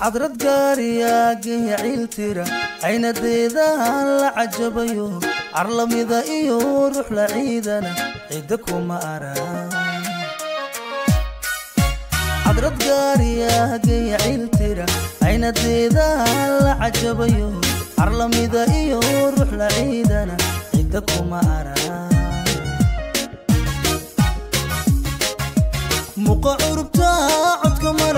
عذرت قاري ياقي عيل ترى عين ديدها العجب يوم عرلم إذا يروح لعيدنا. عيدك وما أرى. عذرت قاري ياقي عيل ترى عين ديدها العجب يوم عرلم إذا يروح لعيدنا. عيدك وما أرى. مقعور بتاع ما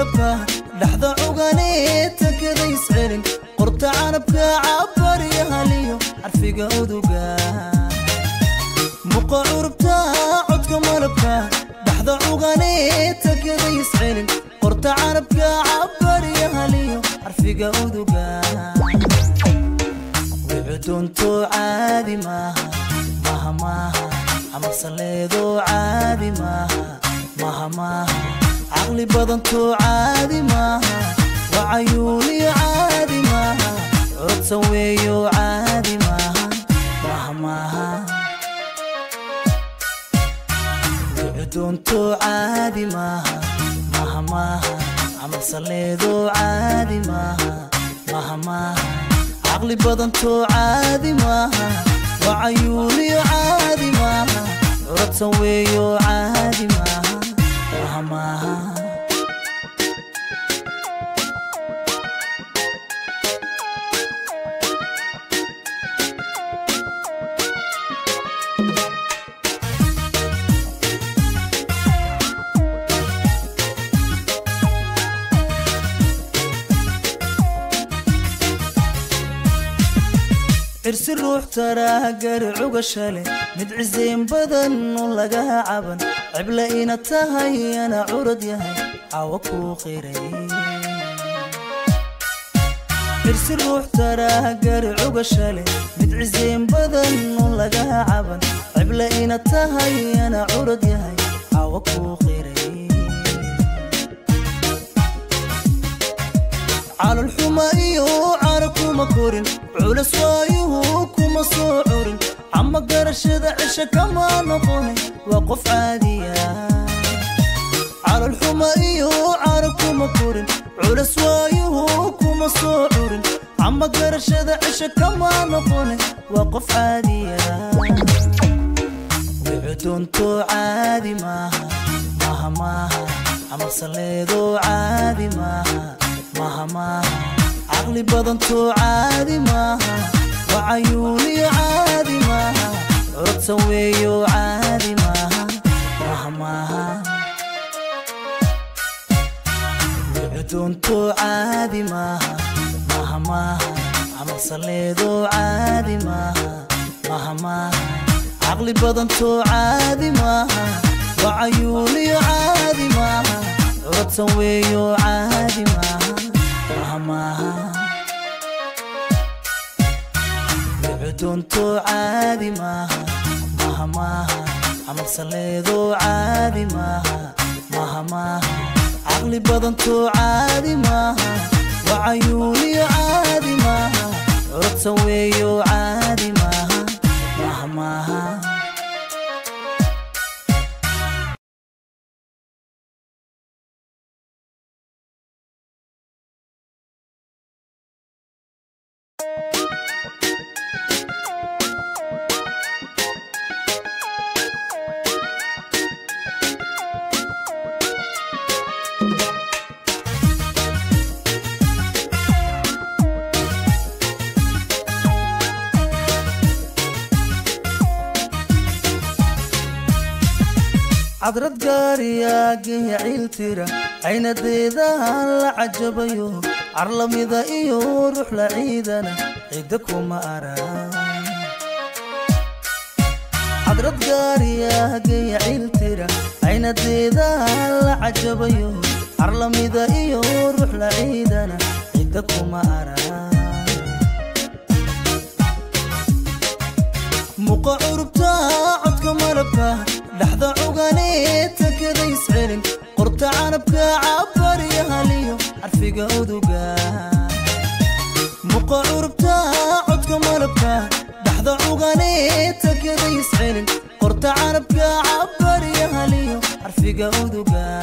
لحظة وغنيتك يسعلن قرت يا عبر يا هليو عرفيقة وذوقان وعدون تو عادي ماها ماها ماها أما صليدو عادي ماها ماها ماها عقلي بدن تو عادي ماها وعيوني عادي ماها عرض سويو عادي عدونتو عادي ماها ماها ماها عمل صليدو عادي ماها ماها ماها عقلي بدنتو عادي ماها وعيوني عادي ماها عرض عادي ماها ماها ماها cirsi ruux taraagari cugashale mid cisayn badan lagaha caban. Cibla ina tahay ana curad yahay. Cawa kuu qiray. Cirsi ruux taraagari cugashale mid cisayn badan oo lagaha caban. Cibla ina tahay ana curad yahay. Cawa kuu qiray. Calolxuma iyo cara kuma korin. Culas curin cama garashada cisha kama noqonin waa qof caadiya. Calolxuma iyo cara kuma korin culas waayuhu kuma soo curin. Cama garashada cisha kama noqonin waa qof caadiya. Wicudunto caadi maaha maha maaha. Camalsaleedo caadi maaha maha maaha. Caqli badantoo caadi maaha. Wacayuuniyo weeyo caadi maaha maha maaha wicudunto caadi maaha maha maaha camalsaleedo caadi maaha maha maaha caqli badantoo caadi maaha wacayuuniyo caadi maaha curudsan weeyo caadi maaha wicudunto caadi maaha ماها ماها عمل صليدو عادي ماها ماها ماها عقلي بدنتو عادي ماها وعيوني عادي ماها عرض سويو عادي cadrad gaariyaagaya ciiltira caynadeedahan la cajabayo. Carlamida iyo ruux la ciidana cidda kuma ara cadrad gaariyaagaya ciiltira caynadeedahan la cajabayo. Carlamida iyo ruux la ciidana cidda kuma ara حنيتك ريس علم قرت عنبك عبر يا هليو عرفي قودوكا مقع ربتا عدك مربتا لحظة عقانيتك ريس علم قرت عنبك عبر يا هليو عرفي قودوكا